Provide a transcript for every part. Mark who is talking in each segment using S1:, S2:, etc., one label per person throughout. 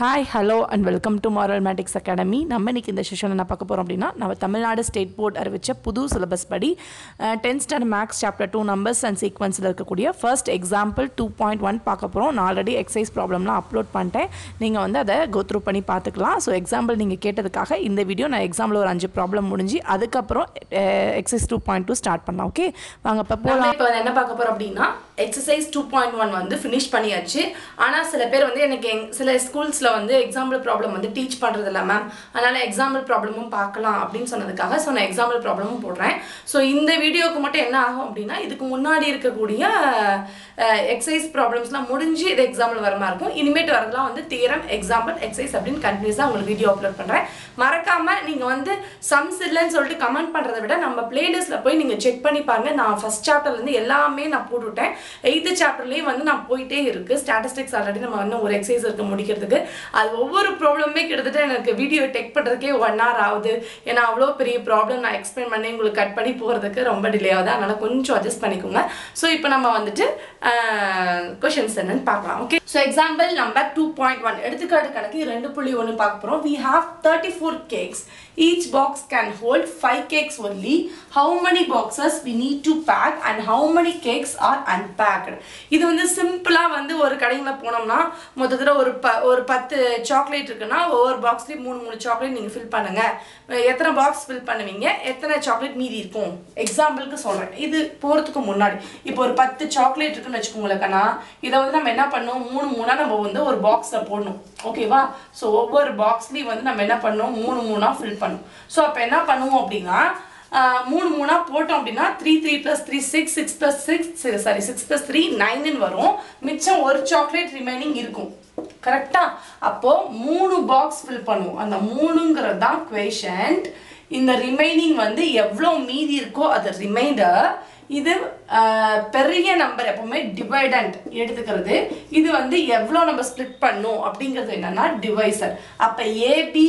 S1: Hi hello and welcome to Marvel Matrix academy நம்ம இன்னைக்கு இந்த செஷனில் என்ன பார்க்க போகிறோம் அப்படின்னா நம்ம தமிழ்நாடு ஸ்டேட் போர்ட் அறிவித்த புது சிலபஸ் படி tenth standard maths chapter two numbers and சீக்வன்ஸில் இருக்கக்கூடிய first example two point one பார்க்க போகிறோம் நான் ஆல்ரெடி எக்ஸசைஸ் ப்ராப்ளம்லாம் அப்லோட் பண்ணிட்டேன். நீங்கள் வந்து அதை கோத்ரூ பண்ணி பார்த்துக்கலாம். ஸோ எக்ஸாம்பிள் நீங்கள் கேட்டதுக்காக இந்த வீடியோ நான் எக்ஸாம்பிள் ஒரு அஞ்சு ப்ராப்ளம் முடிஞ்சு அதுக்கப்புறம் exercise two point two start பண்ணலாம் ஓகே வாங்க இப்போ போகலாம்
S2: இப்போ என்ன பார்க்க போகிறோம் அப்படின்னா எக்ஸசைஸ் டூ பாயிண்ட் ஒன் வந்து ஃபினிஷ் பண்ணியாச்சு. ஆனால் சில பேர் வந்து எனக்கு எங் சில ஸ்கூல்ஸில் வந்து எக்ஸாம்பிள் ப்ராப்ளம் வந்து டீச் பண்ணுறது இல்லை மேம் அதனால் எக்ஸாம்பிள் ப்ராப்ளமும் பார்க்கலாம் அப்படின்னு சொன்னதுக்காக ஸோ நான் எக்ஸாம்பிள் ப்ராப்ளமும் போடுறேன். ஸோ இந்த வீடியோவுக்கு மட்டும் என்ன ஆகும் அப்படின்னா இதுக்கு முன்னாடி இருக்கக்கூடிய எக்ஸசைஸ் ப்ராப்ளம்ஸ்லாம் முடிஞ்சு இது எக்ஸாம்பிள் வர மாதிரி இருக்கும். இனிமேட்டு வரதெல்லாம் வந்து தியரம் எக்ஸாம்பிள் எக்ஸசைஸ் அப்படின்னு கண்டினியூஸாக உங்களுக்கு வீடியோ அப்லோட் பண்ணுறேன் மறக்காமல் நீங்கள் வந்து சம்ஸ் இல்லைன்னு சொல்லிட்டு கமெண்ட் பண்ணுறதை விட நம்ம பிளேலிஸ்ட்டில் போய் நீங்கள் செக் பண்ணி பாருங்க. நான் ஃபஸ்ட் சாப்டர்லேருந்து எல்லாமே நான் போட்டுவிட்டேன் எயித்து சாப்டர்லேயும் வந்து நான் போயிட்டே இருக்கு. ஸ்டாட்டிஸ்டிக்ஸ் ஆல்ரெடி நம்ம வந்து ஒரு எக்ஸசைஸ் இருக்க முடிக்கிறதுக்கு. அது ஒவ்வொரு ப்ராப்ளமே கிட்டத்தட்ட எனக்கு வீடியோ டெக் பண்ணுறதுக்கே ஒன் ஹவர் ஆகுது. ஏன்னா அவ்வளோ பெரிய ப்ராப்ளம் நான் எக்ஸ்பிளைன் பண்ணி உங்களுக்கு கட் பண்ணி போகிறதுக்கு ரொம்ப டிலே ஆகுது. அதனால் கொஞ்சம் அட்ஜஸ்ட் பண்ணிக்கோங்க. ஸோ இப்போ நம்ம வந்துட்டு கொஷின்ஸ் என்னன்னு பார்க்கலாம். Okay so example number two point one எடுத்துக்காட்டு கணக்கு ரெண்டு புள்ளி ஒன்று பார்க்க போகிறோம் we have thirty four cakes each box can hold five cakes only. How many boxes we need to pack and how many cakes are unpacked? இது வந்து சிம்பிளாக வந்து ஒரு கடையில் போனோம்னா மொத்தத்தில் ஒரு ப ஒரு பத்து சாக்லேட் இருக்குன்னா ஒவ்வொரு பாக்ஸ்லேயும் மூணு மூணு சாக்லேட் நீங்கள் ஃபில் பண்ணுங்க. எத்தனை பாக்ஸ் ஃபில் பண்ணுவீங்க? எத்தனை சாக்லேட் மீதி இருக்கும்? எக்ஸாம்பிளுக்கு சொல்கிறேன் இது போகிறதுக்கு முன்னாடி. இப்போ ஒரு பத்து சாக்லேட் இருக்குன்னு வச்சுக்கோங்களேக்கண்ணா இதை வந்து நம்ம என்ன பண்ணோம் மூணு மூணாக நம்ம வந்து ஒரு பாக்ஸில் போடணும். ஓகேவா ஸோ ஒவ்வொரு பாக்ஸ்லேயும் வந்து நம்ம என்ன பண்ணோம் மூணு மூணாக ஃபில் பண்ணும். ஸோ அப்போ என்ன பண்ணுவோம் அப்படின்னா மூணு மூணாக போட்டோம் அப்படின்னா three three plus three six six plus six sorry six plus three நைன்னு வரும். மிச்சம் ஒரு சாக்லேட் ரிமைனிங் இருக்கும். கரெக்டாக அப்போது மூணு பாக்ஸ் ஃபில் பண்ணுவோம். அந்த மூணுங்கிறது தான் கொஷன்ட் இந்த ரிமைனிங் வந்து எவ்வளோ மீதி இருக்கோ அது ரிமைண்டர் இது பெரிய நம்பர் எப்பவுமே டிவைடண்ட் எடுத்துக்கிறது. இது வந்து எவ்வளோ நம்ம ஸ்ப்ளிட் பண்ணும் அப்படிங்கிறது என்னன்னா டிவைசர் அப்போ A B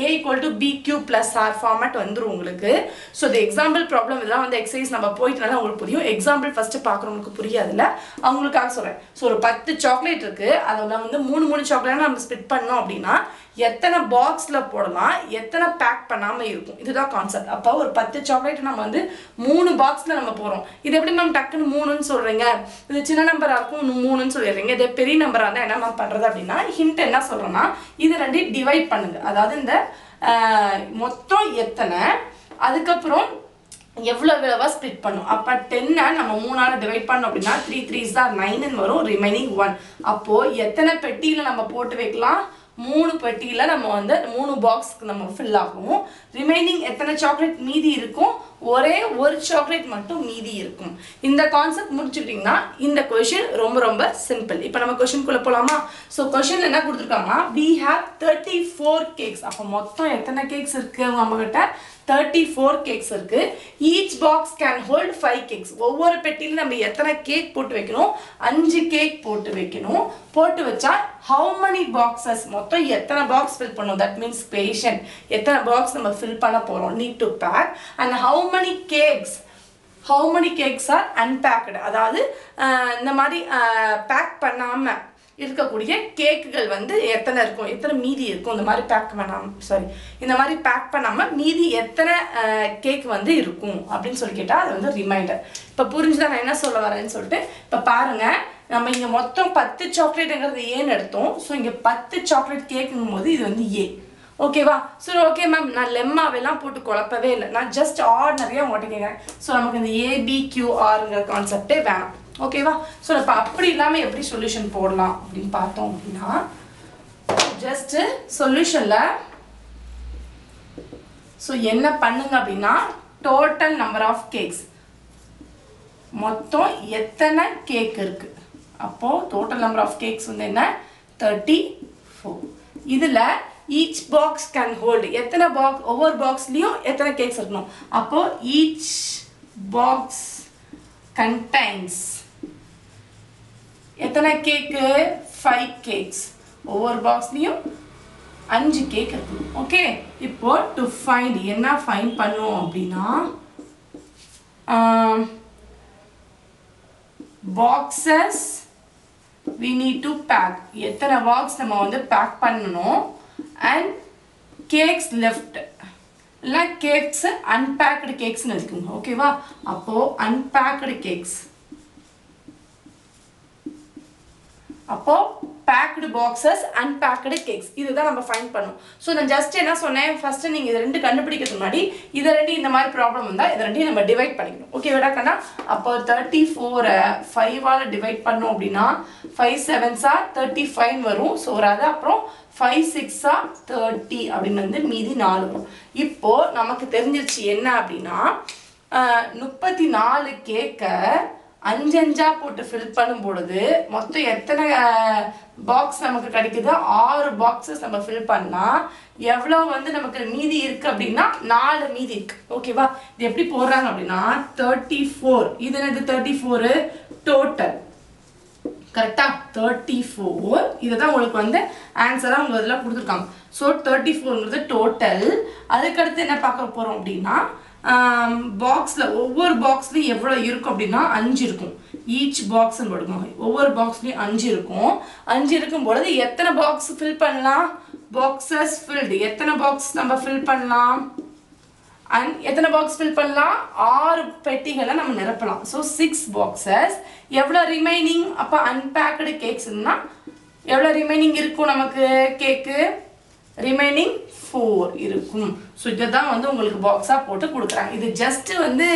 S2: A equal to B Q plus R format வந்துடும் உங்களுக்கு. ஸோ இந்த எக்ஸாம்பிள் ப்ராப்ளம் இதெல்லாம் வந்து எக்ஸசைஸ் நம்ம போயிட்டுனால உங்களுக்கு புரியும். எக்ஸாம்பிள் ஃபஸ்ட்டு பார்க்குறவங்களுக்கு புரியாதுல்ல. அவங்களுக்காக சொல்கிறேன் ஸோ ஒரு பத்து சாக்லேட் இருக்குது அதில் வந்து மூணு மூணு சாக்லேட் நம்ம ஸ்ப்ளிட் பண்ணோம் அப்படின்னா எத்தனை பாக்ஸில் போடலாம் எத்தனை பேக் பண்ணாமல் இருக்கும். இதுதான் கான்செப்ட் அப்போ ஒரு பத்து சாக்லேட் நம்ம வந்து மூணு பாக்ஸில் நம்ம போகிறோம் இது எப்படி மேம் டக்குன்னு மூணுன்னு சொல்கிறீங்க இது சின்ன நம்பராக இருக்கும் இன்னும் மூணுன்னு சொல்லிடுறீங்க. இதே பெரிய நம்பராக இருந்தால் என்ன மேம் பண்ணுறது அப்படின்னா ஹிண்ட் என்ன சொல்கிறோன்னா இது ரெண்டையும் டிவைட் பண்ணுங்க. அதாவது இந்த மொத்தம் எத்தனை அதுக்கப்புறம் எவ்வளோ எவ்வளோவா ஸ்ப்ளிட் பண்ணும். அப்போ டென்னை நம்ம மூணால் டிவைட் பண்ணோம் அப்படின்னா த்ரீ த்ரீ தான் நைனுன்னு வரும் ரிமைனிங் ஒன் அப்போது எத்தனை பெட்டியில் நம்ம போட்டு வைக்கலாம்? மூணு பெட்டியில் நம்ம வந்து மூணு பாக்ஸ்க்கு நம்ம ஃபில் ஆகும். ரிமைனிங் எத்தனை சாக்லேட் மீதி இருக்கும்? ஒரே ஒரு சாக்லேட் மட்டும் மீதி இருக்கும். இந்த கான்செப்ட் முடிச்சுட்டிங்கன்னா இந்த கொஷின் ரொம்ப ரொம்ப சிம்பிள் இப்போ நம்ம கொஷின்குள்ளே போகலாமா ஸோ கொஷின் என்ன கொடுத்துருக்காங்கன்னா we have thirty four cakes அப்போ மொத்தம் எத்தனை கேக்ஸ் இருக்குது நம்மகிட்ட தேர்ட்டி ஃபோர் கேக்ஸ் இருக்கு. Each box can hold five cakes ஒவ்வொரு பெட்டியில் நம்ம எத்தனை கேக் போட்டு வைக்கணும்? அஞ்சு கேக் போட்டு வைக்கணும். போட்டு வச்சா ஹவு மெனி பாக்ஸஸ் மொத்தம் எத்தனை பாக்ஸ் ஃபில் பண்ணும் தட் மீன்ஸ் பேஷண்ட் எத்தனை பாக்ஸ் நம்ம ஃபில் பண்ண போகிறோம் need to pack and how many cakes how many cakes are unpacked அதாவது இந்த மாதிரி பேக் பண்ணாமல் இருக்கக்கூடிய கேக்குகள் வந்து எத்தனை இருக்கும்? எத்தனை மீதி இருக்கும்? இந்த மாதிரி பேக் பண்ணாமல் சாரி இந்த மாதிரி பேக் பண்ணாமல் மீதி எத்தனை கேக் வந்து இருக்கும்? அப்படின்னு சொல்லி கேட்டால் அது வந்து ரிமைண்டர் இப்போ புரிஞ்சுதான் நான் என்ன சொல்ல வரேன்னு சொல்லிட்டு இப்போ பாருங்கள் நம்ம இங்கே மொத்தம் பத்து சாக்லேட்டுங்கிறது ஏன்னு எடுத்தோம். ஸோ இங்கே பத்து சாக்லேட் கேக்குங்கும் போது இது வந்து ஏ ஓகேவா சரி ஓகே மேம் நான் லெம்மாவெல்லாம் போட்டு குழப்பவே இல்லை. நான் ஜஸ்ட் ஆர்டினரியாக உங்கள்கிட்ட கேட்குறேன் ஸோ நமக்கு இந்த ஏபிக்யூஆருங்கிற கான்செப்டே வேணாம். ஓகேவா ஸோ இப்போ அப்படி இல்லாமல் எப்படி சொல்யூஷன் போடலாம் அப்படின்னு பார்த்தோம் அப்படின்னா ஜஸ்ட்டு சொல்யூஷனில் ஸோ என்ன பண்ணுங்க அப்படின்னா டோட்டல் நம்பர் ஆஃப் கேக்ஸ் மொத்தம் எத்தனை கேக் இருக்குது அப்போது டோட்டல் நம்பர் ஆஃப் கேக்ஸ் வந்து என்ன? தேர்ட்டி ஃபோர் இதில் ஈச் பாக்ஸ் கேன் ஹோல்டு எத்தனை பாக்ஸ் ஒவ்வொரு பாக்ஸ்லேயும் எத்தனை கேக்ஸ் இருக்கணும்? அப்போது ஈச் பாக்ஸ் கண்டைன்ஸ் எத்தனை கேக்கு ஃபைவ் கேக்ஸ் ஒவ்வொரு பாக்ஸ்லேயும் அஞ்சு கேக் இருக்கணும் ஓகே இப்போ டு ஃபைண்ட் என்ன ஃபைண்ட் பண்ணுவோம் அப்படின்னா boxes we need to pack எத்தனை பாக்ஸ் நம்ம வந்து பேக் பண்ணணும்? அண்ட் கேக்ஸ் லெஃப்ட் இல்லை கேக்ஸ் அன்பேக்டு கேக்ஸ்னு இருக்குங்க ஓகேவா அப்போது அன்பேக்டு கேக்ஸ் அப்போ பேக்டு பாக்ஸஸ் அன்பேக்டு கேக்ஸ் இதுதான் நம்ம ஃபைன் பண்ணும். ஸோ நான் ஜஸ்ட் என்ன சொன்னேன்? ஃபர்ஸ்ட் நீங்கள் இது ரெண்டு கண்டுபிடிக்கிறதுக்கு முன்னாடி இதை ரெண்டு இந்த மாதிரி ப்ராப்ளம் வந்தால் இதை ரெண்டையும் நம்ம டிவைட் பண்ணிக்கணும். ஓகே விடாக்கண்ணா கண்ணா? அப்போ தேர்ட்டி ஃபோரை ஃபைவால் டிவைட் பண்ணோம் அப்படின்னா ஃபைவ் செவன்ஸா தேர்ட்டி ஃபைவ் வரும். ஸோ வராது. அப்புறம் ஃபைவ் சிக்ஸா தேர்ட்டி அப்படின்னு வந்து மீதி நாலு வரும். இப்போ நமக்கு தெரிஞ்சிருச்சு என்ன அப்படின்னா முப்பத்தி நாலு கேக்கை அஞ்சஞ்சா போட்டு ஃபில் பண்ணும் பொழுது மொத்தம் எத்தனை பாக்ஸ் நமக்கு கிடைக்குதோ? ஆறு பாக்ஸஸ் நம்ம ஃபில் பண்ணால் எவ்வளோ வந்து நமக்கு மீதி இருக்கு அப்படின்னா நாலு மீதி இருக்கு. ஓகேவா இது எப்படி போடுறாங்க அப்படின்னா தேர்ட்டி ஃபோர் இது என்னது தேர்ட்டி ஃபோரு டோட்டல் கரெக்டாக தேர்ட்டி ஃபோர் இதை தான் உங்களுக்கு வந்து ஆன்சராக உங்கள் இதில் கொடுத்துருக்காங்க. ஸோ தேர்ட்டி ஃபோர்ங்கிறது டோட்டல் அதுக்கடுத்து என்ன பார்க்க போகிறோம் அப்படின்னா பாக்ஸில் ஒவ்வொரு பாக்ஸ்லையும் எவ்வளோ இருக்கும் அப்படின்னா அஞ்சு இருக்கும். ஈச் பாக்ஸ்ன்னு போடுவோம் ஒவ்வொரு பாக்ஸ்லையும் அஞ்சு இருக்கும். அஞ்சு இருக்கும் பொழுது எத்தனை பாக்ஸ் ஃபில் பண்ணலாம்? பாக்ஸஸ் ஃபில்டு எத்தனை பாக்ஸ் நம்ம ஃபில் பண்ணலாம்? அண்ட் எத்தனை பாக்ஸ் ஃபில் பண்ணலாம்? ஆறு பெட்டிகளை நம்ம நிரப்பலாம். ஸோ சிக்ஸ் பாக்ஸஸ் எவ்வளோ ரிமைனிங் அப்போ அன்பேக்கடு கேக்ஸ்னால் எவ்வளோ ரிமைனிங் இருக்கும் நமக்கு கேக்கு ரிமைனிங் ஃபோர் இருக்கும். ஸோ இதை தான் வந்து உங்களுக்கு பாக்ஸாக போட்டு கொடுக்குறாங்க. இது ஜஸ்ட்டு வந்து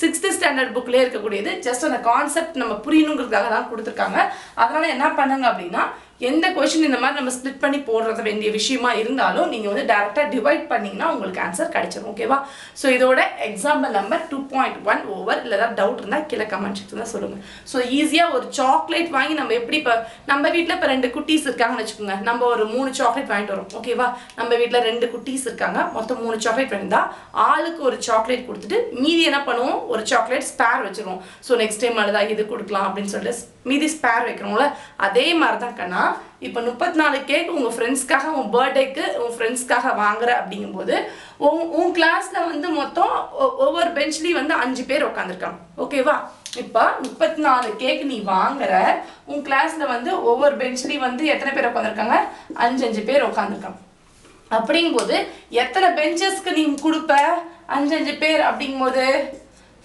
S2: சிக்ஸ்த்து ஸ்டாண்டர்ட் புக்லேயே இருக்கக்கூடியது. ஜஸ்ட் அந்த கான்செப்ட் நம்ம புரியணுங்கிறதுக்காக தான் கொடுத்துருக்காங்க. அதனால் என்ன பண்ணுங்க அப்படின்னா எந்த கொஷின் இந்த மாதிரி நம்ம ஸ்ப்ளிட் பண்ணி போடுறது வேண்டிய விஷயமா இருந்தாலும் நீங்கள் வந்து டேரெக்டாக டிவைட் பண்ணிங்கன்னா உங்களுக்கு ஆன்சர் கிடைச்சிடும் ஓகேவா ஸோ இதோட example number two point one over இல்லை ஏதாவது டவுட் இருந்தால் கீழே கமெண்ட் செக்ஷனில் சொல்லுங்கள் ஸோ ஈஸியாக ஒரு சாக்லேட் வாங்கி நம்ம எப்படி இப்போ நம்ம வீட்டில் இப்போ ரெண்டு குட்டீஸ் இருக்காங்கன்னு வச்சுக்கோங்க. நம்ம ஒரு மூணு சாக்லேட் வாங்கிட்டு வரோம் ஓகேவா நம்ம வீட்டில் ரெண்டு குட்டீஸ் இருக்காங்க மொத்தம் மூணு சாக்லேட் வேணுந்தா ஆளுக்கு ஒரு சாக்லேட் கொடுத்துட்டு மீதி என்ன பண்ணுவோம்? ஒரு சாக்லேட் ஸ்பேர் வச்சுருவோம். ஸோ நெக்ஸ்ட் டைம் அழுதா இது கொடுக்கலாம் அப்படின்னு சொல்லிட்டு மீதி ஸ்பேர் வைக்கிறோம்ல அதே மாதிரி தான் கண்ணா இப்போ முப்பத்தி நாலு கேக் உங்கள் ஃப்ரெண்ட்ஸ்க்காக உன் பர்த்டேக்கு உன் ஃப்ரெண்ட்ஸ்க்காக வாங்குற அப்படிங்கும்போது உன் உன் கிளாஸில் வந்து மொத்தம் ஒ- ஒவ்வொரு பெஞ்ச்லேயும் வந்து அஞ்சு பேர் உட்காந்துருக்காங்க ஓகேவா இப்போ முப்பத்தி நாலு கேக் நீ வாங்குற உன் கிளாஸில் வந்து ஒவ்வொரு பெஞ்ச்லேயும் வந்து எத்தனை பேர் உட்காந்துருக்காங்க அஞ்சு அஞ்சு பேர் உட்காந்துருக்காங்க அப்படிங்கும்போது எத்தனை பெஞ்சஸ்க்கு நீ கொடுப்ப? அஞ்சு அஞ்சு பேர் அப்படிங்கும்போது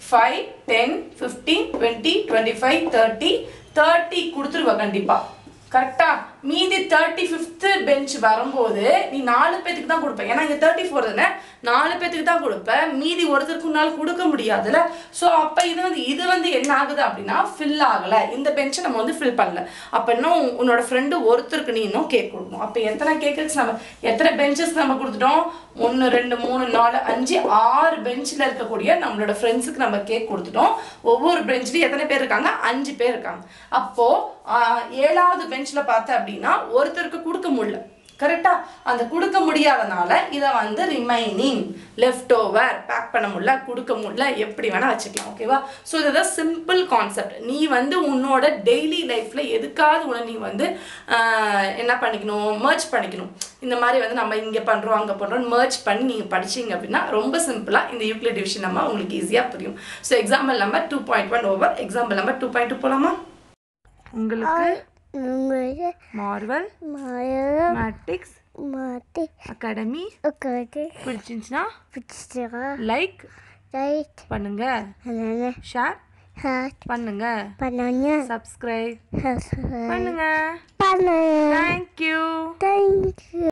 S2: five ten fifteen twenty twenty five thirty thirty கொடுத்துருவ கண்டிப்பாக கரெக்டாக மீதி தேர்ட்டி ஃபிஃப்த்து பெஞ்ச் வரும்போது நீ நாலு பேத்துக்கு தான் கொடுப்ப. ஏன்னா இங்கே தேர்ட்டி ஃபோர் தானே? நாலு பேத்துக்கு தான் கொடுப்பேன் மீதி ஒருத்தருக்கு உன்னால் கொடுக்க முடியாதுல்ல? ஸோ அப்போ இது வந்து இது வந்து என்ன ஆகுது அப்படின்னா ஃபில் ஆகலை. இந்த பெஞ்சை நம்ம வந்து ஃபில் பண்ணல. அப்போ இன்னும் உன்னோட ஃப்ரெண்டு ஒருத்தருக்கு நீ இன்னும் கேக் கொடுக்கணும். அப்போ எத்தனை கேக்கு நம்ம எத்தனை பெஞ்சஸ் நம்ம கொடுத்துட்டோம்? ஒன்று ரெண்டு மூணு நாலு அஞ்சு ஆறு பெஞ்சில் இருக்கக்கூடிய நம்மளோட ஃப்ரெண்ட்ஸுக்கு நம்ம கேக் கொடுத்துட்டோம். ஒவ்வொரு பெஞ்சிலையும் எத்தனை பேர் இருக்காங்க? அஞ்சு பேர் இருக்காங்க. அப்போது ஏழாவது பெஞ்சில் பார்த்த அப்படின்னா ஒருத்தருக்கு கொடுக்க முடியல. கரெக்டா அந்த கொடுக்க முடியாதனால இதை வந்து ரிமைனிங் லெஃப்ட் ஓவர் பேக் பண்ண முடியல கொடுக்க முடியல எப்படி வேணால் வச்சுக்கலாம் ஓகேவா ஸோ இதுதான் சிம்பிள் கான்செப்ட் நீ வந்து உன்னோட டெய்லி லைஃப்பில் எதுக்காவது உன நீ வந்து என்ன பண்ணிக்கணும்? மர்ச் பண்ணிக்கணும். இந்த மாதிரி வந்து நம்ம இங்கே பண்ணுறோம் அங்கே பண்ணுறோம் மர்ச் பண்ணி நீங்கள் படிச்சீங்க அப்படின்னா ரொம்ப சிம்பிளாக இந்த யூக்ளிட் டிவிஷன் நம்ம உங்களுக்கு ஈஸியாக புரியும். So example number two point one over example number two point two போகலாமா உங்களுக்கு மார்வல் மேட்ரிக்ஸ் அகாடமி பிடிச்சிருந்துச்சுன்னா லைக்
S3: ரைட்
S2: பண்ணுங்க. ஷேர் பண்ணுங்க.
S3: பண்ணாங்க.
S2: சப்ஸ்கிரைப்
S3: பண்ணுங்க.
S2: பண்ணுங்க.
S3: பண்ணுங்க
S2: தேங்க்யூ
S3: தேங்க்யூ